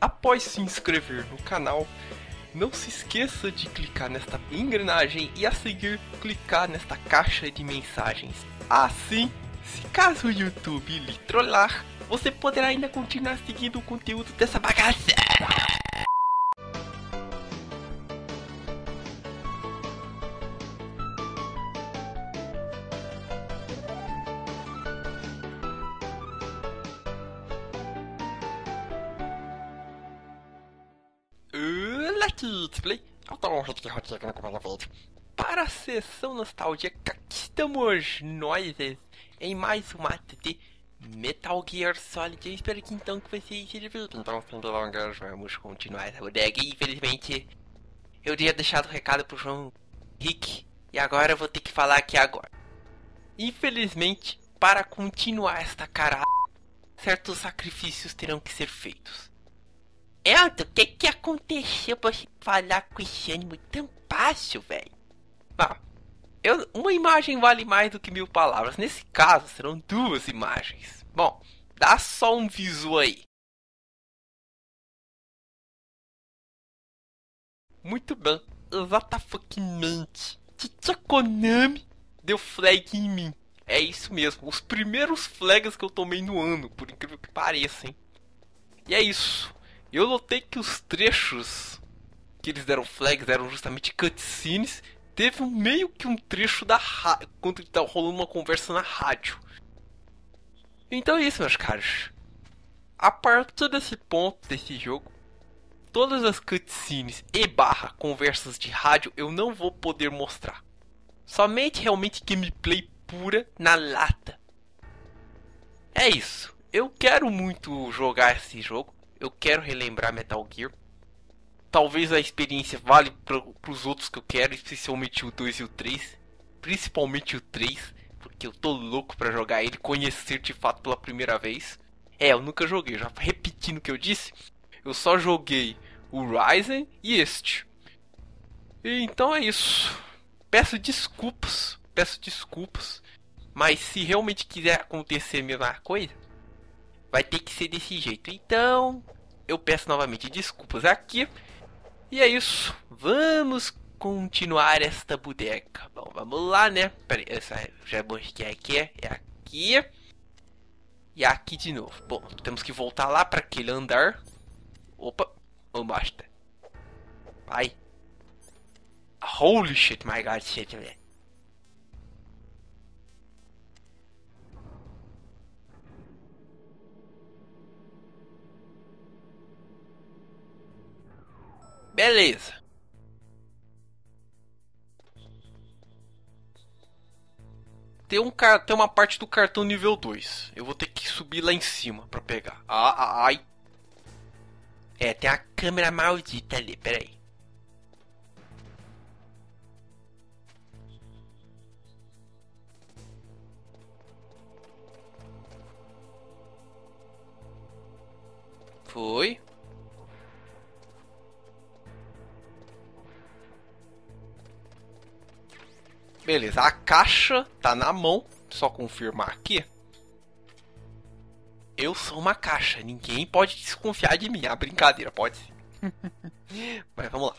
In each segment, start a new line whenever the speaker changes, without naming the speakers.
após se inscrever no canal, não se esqueça de clicar nesta engrenagem e a seguir clicar nesta caixa de mensagens. Assim, se caso o YouTube lhe trollar, você poderá ainda continuar seguindo o conteúdo dessa bagaça. Play, para a sessão nostálgica, aqui estamos nós em mais uma de Metal Gear Solid. Eu espero que então que vocês se divirtam. Então, sem delongas, vamos continuar essa bodega. Infelizmente, eu tinha deixado o recado pro João Rick e agora eu vou ter que falar aqui agora. Infelizmente, para continuar esta caralho, certos sacrifícios terão que ser feitos. Elton, o que que aconteceu pra você falar com esse ânimo tão fácil, velho? Ah, eu, uma imagem vale mais do que mil palavras. Nesse caso, serão duas imagens. Bom, dá só um visual aí. Muito bem, exatamente. Titia Konami deu flag em mim. É isso mesmo, os primeiros flags que eu tomei no ano, por incrível que pareça, hein? E é isso. Eu notei que os trechos que eles deram flags eram justamente cutscenes. Teve meio que um trecho da rádio, quando estava rolando uma conversa na rádio. Então é isso, meus caros. A partir desse ponto desse jogo, todas as cutscenes e barra conversas de rádio eu não vou poder mostrar. Somente realmente gameplay pura na lata. É isso. Eu quero muito jogar esse jogo eu quero relembrar Metal Gear. Talvez a experiência vale para os outros que eu quero, especialmente o 2 e o 3. Principalmente o 3, porque eu tô louco para jogar ele, conhecer de fato pela primeira vez. É, eu nunca joguei, já repetindo o que eu disse, eu só joguei o Ryzen e este. E então é isso. Peço desculpas, peço desculpas, mas se realmente quiser acontecer a mesma coisa, vai ter que ser desse jeito. Então, eu peço novamente desculpas aqui. E é isso. Vamos continuar esta bodega. Bom, vamos lá, né? Pera aí, essa já mostrei aqui. É aqui. E aqui de novo. Bom, temos que voltar lá para aquele andar. Opa, o basta. Vai. Holy shit, my god, shit, velho. Beleza. Tem, um, tem uma parte do cartão nível 2. Eu vou ter que subir lá em cima pra pegar. Ah, ah, ai. É, tem a câmera maldita ali, peraí. Foi. Beleza, a caixa tá na mão. Só confirmar aqui. Eu sou uma caixa, ninguém pode desconfiar de mim. A ah, brincadeira, pode ser. Mas vamos lá.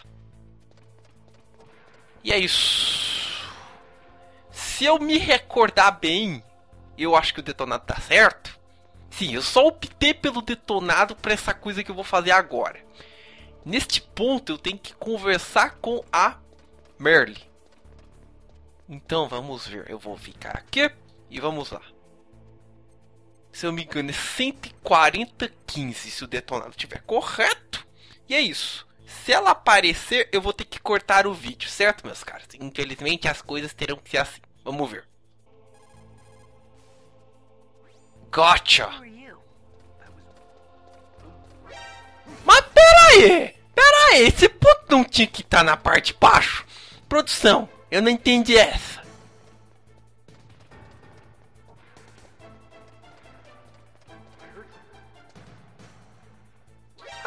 E é isso. Se eu me recordar bem, eu acho que o detonado tá certo. Sim, eu só optei pelo detonado para essa coisa que eu vou fazer agora. Neste ponto, eu tenho que conversar com a Merle. Então vamos ver. Eu vou ficar aqui e vamos lá. Se eu me engano é 140,15 se o detonado estiver correto. E é isso. Se ela aparecer, eu vou ter que cortar o vídeo, certo, meus caras? Infelizmente as coisas terão que ser assim. Vamos ver. Gotcha! Mas peraí! Peraí, esse puto não tinha que estar tá na parte de baixo? Produção, eu não entendi essa.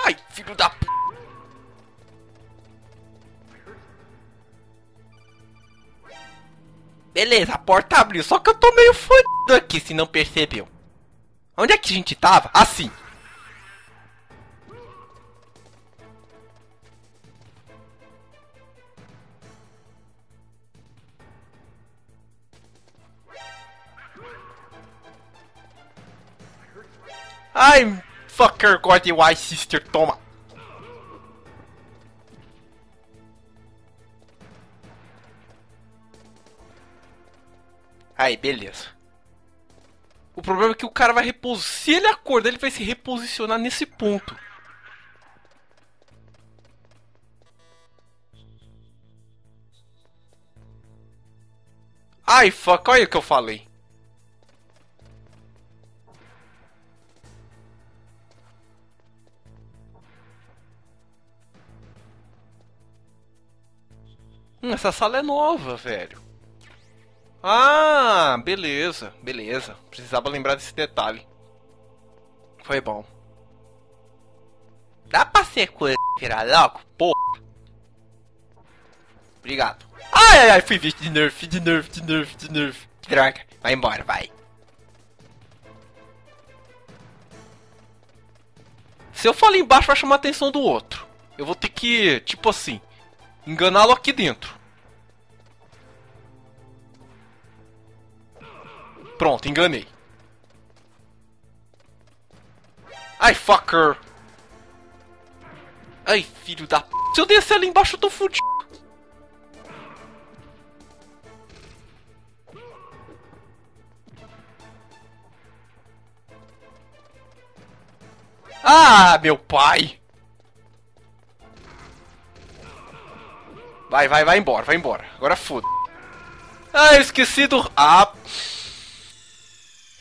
Ai, filho da p... Beleza, a porta abriu, só que eu tô meio fodido aqui, se não percebeu. Onde é que a gente tava? Assim. Ai, fucker, God, why, sister, toma. Aí, beleza. O problema é que o cara vai reposicionar. Se ele acordar, ele vai se reposicionar nesse ponto. Ai, fuck, olha o que eu falei. Hum, essa sala é nova, velho. Ah, beleza, beleza. Precisava lembrar desse detalhe. Foi bom. Dá pra ser coisa logo? Porra. Obrigado. Ai, ai, ai, fui visto de nerf, de nerf, de nerf, de nerf. Droga. Vai embora, vai. Se eu ali embaixo, vai chamar a atenção do outro. Eu vou ter que, tipo assim, enganá-lo aqui dentro. Pronto, enganei. Ai, fucker. Ai, filho da p... Se eu descer ali embaixo, eu tô fudido. Ah, meu pai. Vai, vai, vai embora, vai embora. Agora foda. Ah, eu esqueci do... Ah...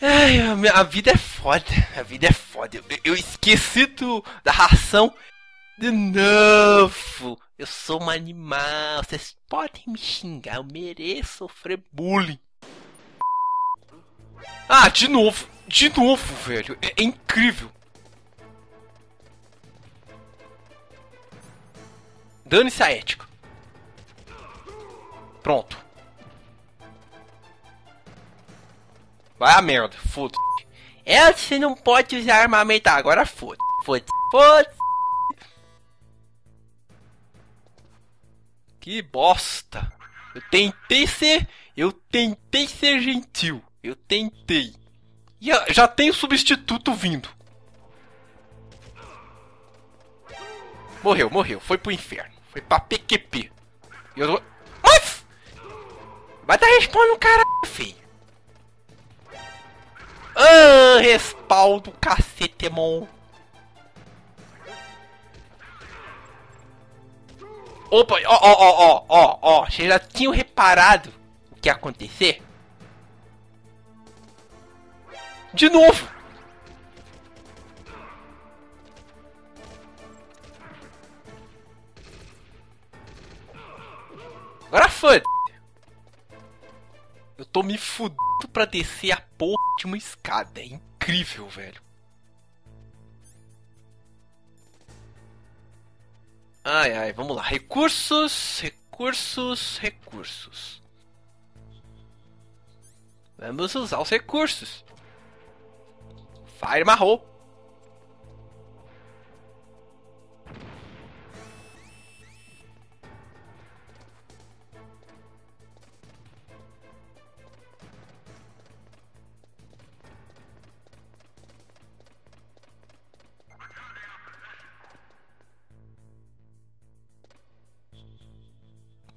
Ai, a, vida é foda. A vida é foda. Eu, eu esqueci do, da ração de novo. Eu sou um animal. Vocês podem me xingar. Eu mereço sofrer bullying. Ah, de novo. De novo, velho. É, é incrível. Dane-se a ética. Pronto. Vai a merda, foda-se. É, você não pode usar armamento. Ah, agora foda-se. Foda-se. Foda-se. Que bosta. Eu tentei ser. Eu tentei ser gentil. Eu tentei. E já tem o substituto vindo. Morreu, morreu. Foi pro inferno. Foi pra PQP. Eu! Vai dar respawn no caralho, filho. Ah, respaldo, cacetemon. Opa, ó, ó, ó, ó, ó, ó, vocês já tinham reparado o que ia acontecer? De novo! Agora foda Eu tô me fudendo pra descer a porra de uma escada. É incrível, velho. Ai, ai, vamos lá. Recursos, recursos, recursos. Vamos usar os recursos. Fire marrou.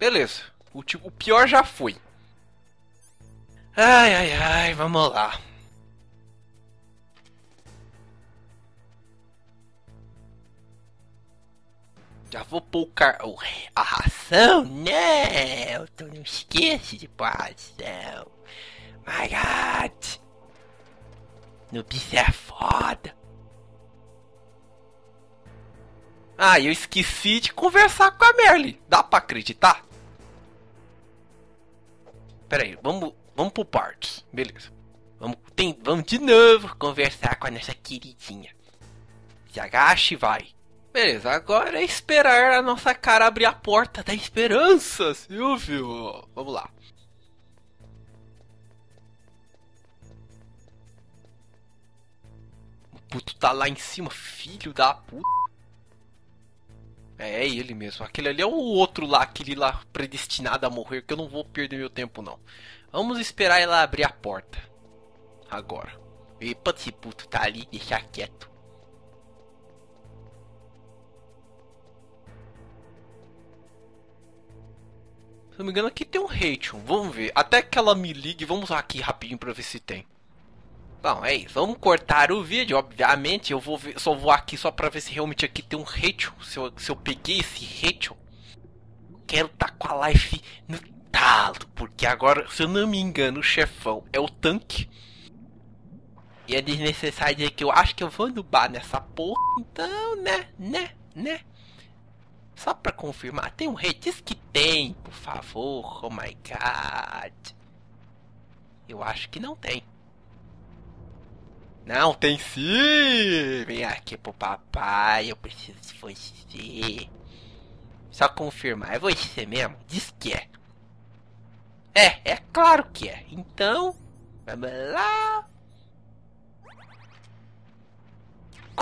Beleza. O, o pior já foi. Ai, ai, ai, vamos lá. Já vou pôr car... a ração? Não, tu não esquece de pôr a ração. My God. Bicho é foda. Ah, eu esqueci de conversar com a Merly. Dá pra acreditar? Pera aí, vamos, vamos pro partos. Beleza. Vamos, tem, vamos de novo conversar com a nossa queridinha. Se agache e vai. Beleza, agora é esperar a nossa cara abrir a porta da esperança, Silvio. Vamos lá. O puto tá lá em cima, filho da puta. É, é ele mesmo. Aquele ali é o outro lá, aquele lá predestinado a morrer, que eu não vou perder meu tempo não. Vamos esperar ela abrir a porta. Agora. Epa, esse puto tá ali, deixa quieto. Se não me engano, aqui tem um Rachel. Vamos ver. Até que ela me ligue, vamos aqui rapidinho pra ver se tem. Bom, é isso. Vamos cortar o vídeo, obviamente. Eu vou ver, só vou aqui só pra ver se realmente aqui tem um Rachel. Se eu, se eu peguei esse Rachel. Quero tá com a life no talo. Porque agora, se eu não me engano, o chefão é o tanque. E é desnecessário dizer que eu acho que eu vou nubar nessa porra. Então, né, né, né. Só pra confirmar, tem um rei? Diz que tem, por favor. Oh my god. Eu acho que não tem. Não, tem sim! Vem aqui pro papai, eu preciso de você. Só confirmar, é você mesmo? Diz que é. É, é claro que é. Então, vamos lá.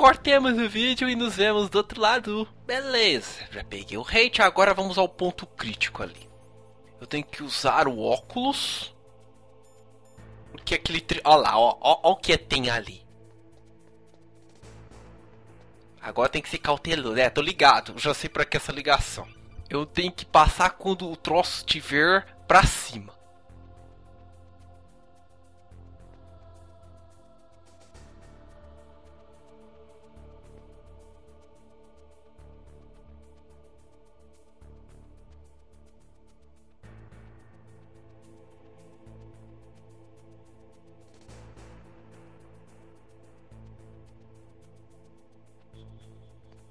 cortemos o vídeo e nos vemos do outro lado. Beleza, já peguei o hate, agora vamos ao ponto crítico ali. Eu tenho que usar o óculos. Porque aquele... Tri... Olha lá, ó, ó, ó o que tem ali. Agora tem que ser cauteloso, né? Tô ligado, já sei pra que essa ligação. Eu tenho que passar quando o troço estiver pra cima.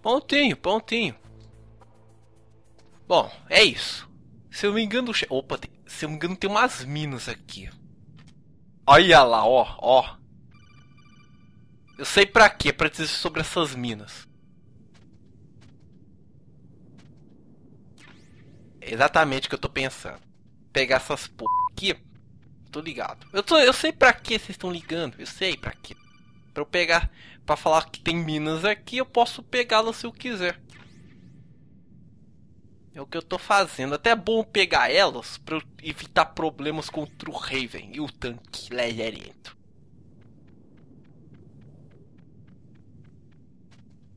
Pontinho, pontinho. Bom, é isso. Se eu me engano, opa, se eu me engano tem umas minas aqui. Olha lá, ó, ó. Eu sei pra quê, pra dizer sobre essas minas. É exatamente o que eu tô pensando. Pegar essas p aqui. Tô ligado. Eu, tô, eu sei pra que vocês estão ligando. Eu sei pra quê. Pra eu pegar, pra falar que tem minas aqui, eu posso pegá-las se eu quiser. É o que eu tô fazendo. Até é bom pegar elas pra eu evitar problemas contra o Raven e o tanque lazarento.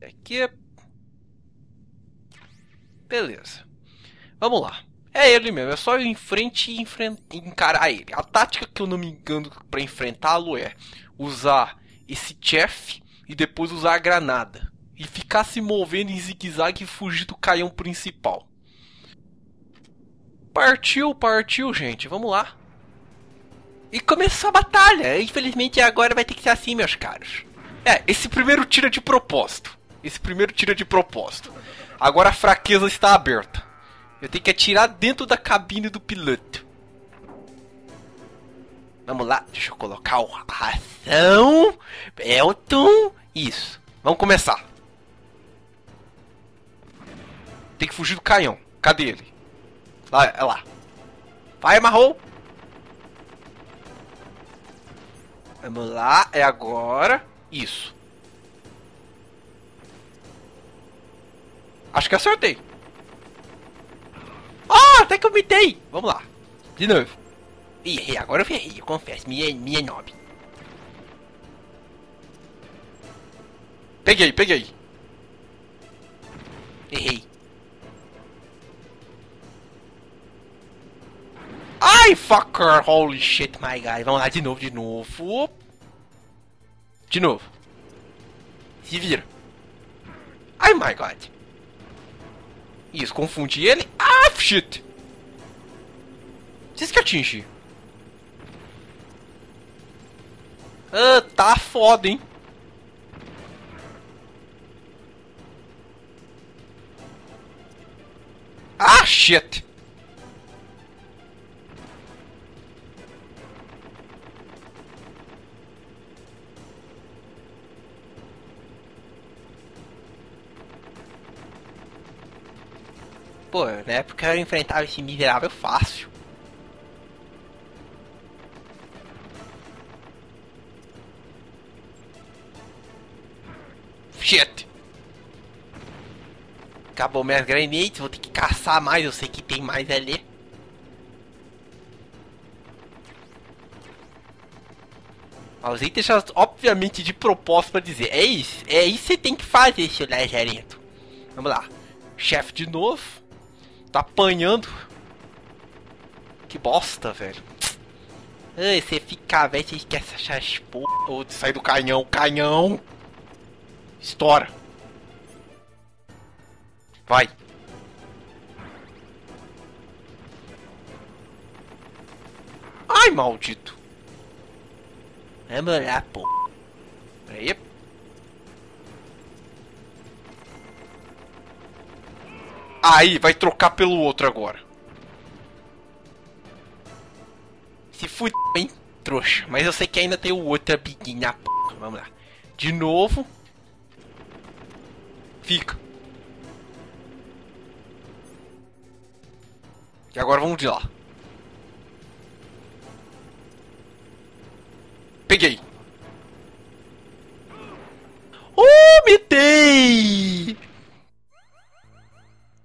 Aqui é... Beleza. Vamos lá. É ele mesmo, é só ir em frente e encarar ele. A tática que eu não me engano para enfrentá-lo é usar esse chef e depois usar a granada. E ficar se movendo em zigue-zague e fugir do caião principal. Partiu, partiu, gente. Vamos lá. E começou a batalha. Infelizmente agora vai ter que ser assim, meus caros. É, esse primeiro tira de propósito. Esse primeiro tira de propósito. Agora a fraqueza está aberta. Eu tenho que atirar dentro da cabine do piloto. Vamos lá, deixa eu colocar o ração. Elton. Isso. Vamos começar. Tem que fugir do canhão. Cadê ele? Lá, é lá. Vai, amarrou. Vamos lá, é agora. Isso. Acho que acertei. Ah, até que eu mitei. Vamos lá. De novo. Ih, errei, agora eu errei, eu confesso, minha, minha nobre. Peguei, peguei. Errei. Ai, fucker, holy shit, my guy. Vamos lá, de novo, de novo. De novo. Se vira. Ai, my god. Isso, confundi ele. Ah, shit. Vocês que atingir. Ah, tá foda, hein? Ah, shit! Pô, na época eu enfrentava esse miserável fácil. Acabou minhas granades, vou ter que caçar mais, eu sei que tem mais ali. O Zay deixa, obviamente, de propósito pra dizer: É isso, é isso que você tem que fazer, seu lazarento. Vamos lá. Chefe de novo. Tá apanhando. Que bosta, velho. Ai, você fica velho, você esquece achar as porra. Sai do canhão, canhão. Estoura. Vai. Ai, maldito. Vamos lá, pô. Aí. Aí, vai trocar pelo outro agora. Se fud... hein, trouxa. Mas eu sei que ainda tem o outro amiguinho na porra. Vamos lá. De novo. Fica. E agora vamos de lá. Peguei. Oh, mitei!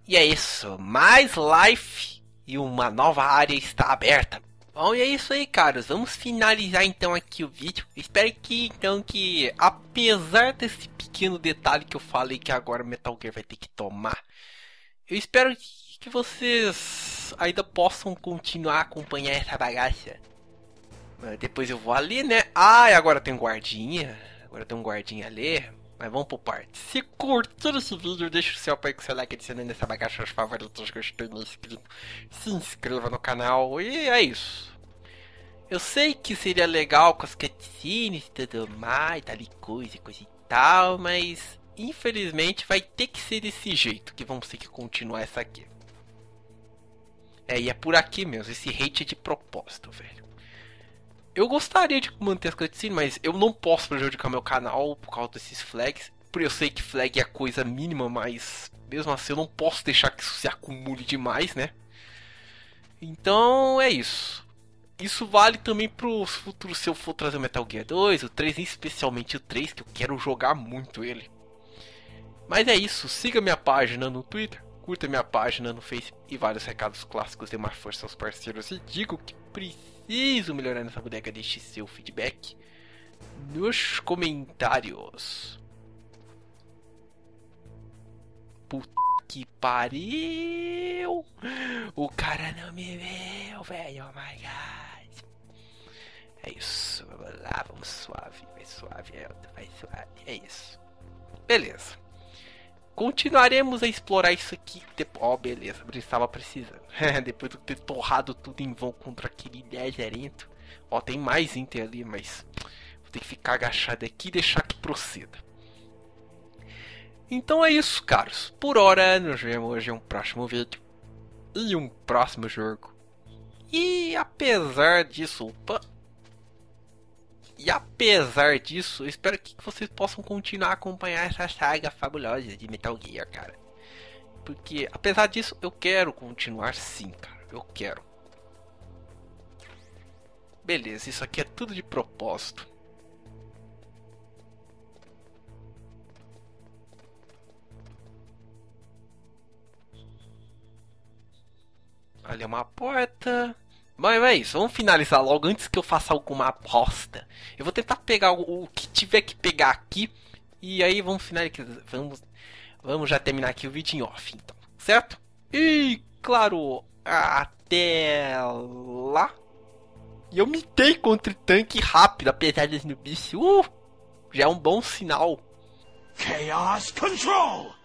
E é isso. Mais life e uma nova área está aberta. Bom, e é isso aí, caros. Vamos finalizar então aqui o vídeo. Espero que então que apesar desse pequeno detalhe que eu falei que agora Metal Gear vai ter que tomar, eu espero que vocês ainda possam continuar a acompanhar essa bagaça. Depois eu vou ali, né? Ah, e agora tem um guardinha. Agora tem um guardinha ali. Mas vamos pro parte. Se curtir esse vídeo, deixa o seu apoio com seu like, adicionando essa bagaça aos favoritos, gostei, me inscrito. Se inscreva no canal e é isso. Eu sei que seria legal com as cutscenes e tudo mais, tal e coisa, coisa e tal, mas infelizmente vai ter que ser desse jeito que vamos ter que continuar essa aqui. É, e é por aqui mesmo, esse hate é de propósito, velho. Eu gostaria de manter as cutscenes, mas eu não posso prejudicar meu canal por causa desses flags. Porque eu sei que flag é coisa mínima, mas mesmo assim eu não posso deixar que isso se acumule demais, né? Então é isso. Isso vale também pros futuros se eu for trazer o Metal Gear 2, o 3, especialmente o 3, que eu quero jogar muito ele. Mas é isso, siga minha página no Twitter, curta minha página no Facebook e vários recados clássicos de uma força aos parceiros e digo que preciso melhorar nessa bodega, deixe seu feedback nos comentários. Puta que pariu! O cara não me viu, velho. Oh my god. É isso. Vamos lá, vamos suave. Vai suave, vai suave. É isso. Beleza. Continuaremos a explorar isso aqui. Ó, oh, beleza, estava precisando. Depois de ter torrado tudo em vão contra aquele lazarento. Ó, oh, tem mais Inter ali, mas vou ter que ficar agachado aqui e deixar que proceda. Então é isso, caros. Por hora, nos vemos hoje em um próximo vídeo. E um próximo jogo. E apesar disso, opa, e apesar disso, eu espero que vocês possam continuar a acompanhar essa saga fabulosa de Metal Gear, cara. Porque apesar disso, eu quero continuar sim, cara. Eu quero. Beleza, isso aqui é tudo de propósito. Ali é uma porta. Mas é isso, vamos finalizar logo antes que eu faça alguma aposta. Eu vou tentar pegar o, o que tiver que pegar aqui. E aí vamos finalizar. Vamos, vamos já terminar aqui o vídeo em off, então. Certo? E claro, até lá. E eu mitei contra o tanque rápido, apesar desse no bicho. Uh, já é um bom sinal. Chaos Control!